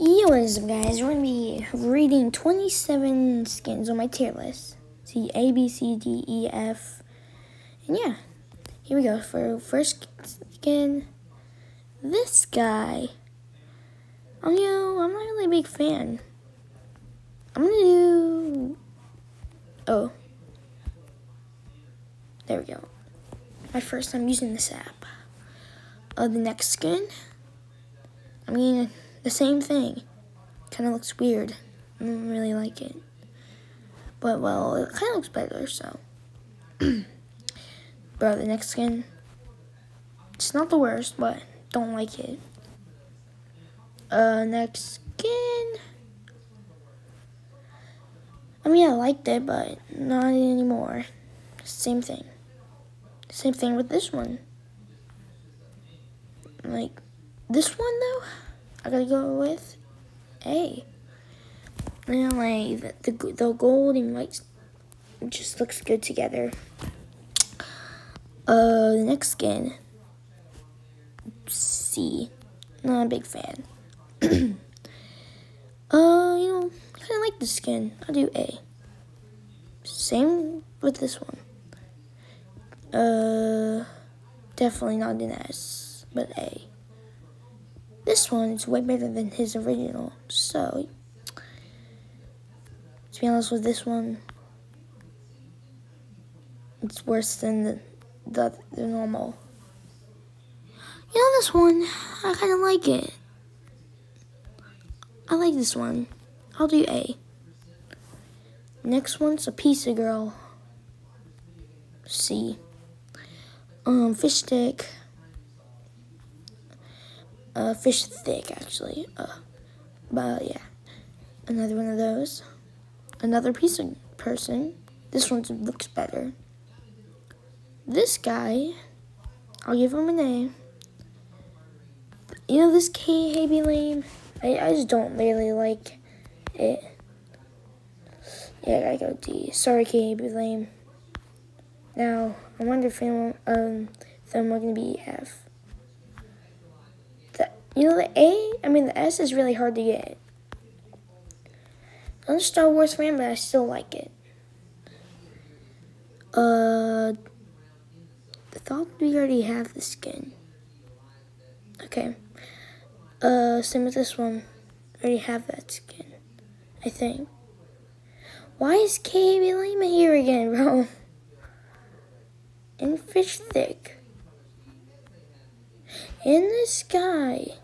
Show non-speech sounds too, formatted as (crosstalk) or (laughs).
Yo, what is up, guys? We're gonna be reading 27 skins on my tier list. See A, B, C, D, E, F, and yeah, here we go. For first skin, this guy. Um, you know, I'm not really a big fan. I'm gonna do. Oh, there we go. My first time using this app. Uh, the next skin. I mean the same thing. Kind of looks weird. I don't really like it. But, well, it kind of looks better, so. (clears throat) Bro, the next skin, it's not the worst, but don't like it. Uh, next skin. I mean, I liked it, but not anymore. Same thing. Same thing with this one. Like, this one, though? I gotta go with A. Like the, the, the gold and white just looks good together. Uh, the next skin, C. Not a big fan. (clears throat) uh, you know, I kind of like the skin. I'll do A. Same with this one. Uh, definitely not an S, but A. This one is way better than his original. So, to be honest with this one, it's worse than the, the, the normal. You know this one, I kind of like it. I like this one. I'll do A. Next one's a pizza girl. C. Um, fish stick uh, fish thick actually. Uh, but yeah, another one of those. Another piece of person. This one looks better. This guy, I'll give him a name. You know this Khaby Lame? I, I just don't really like it. Yeah, I gotta go D. Sorry, Khaby Lame. Now, I wonder if anyone, um, then we're gonna be F. You know, the A, I mean, the S is really hard to get. I'm a Star Wars fan, but I still like it. Uh, I thought we already have the skin. Okay. Uh, same with this one. I already have that skin. I think. Why is Khaby Lame here again, bro? (laughs) And fish thick. In the sky.